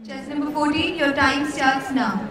Chess number 14, your time starts now.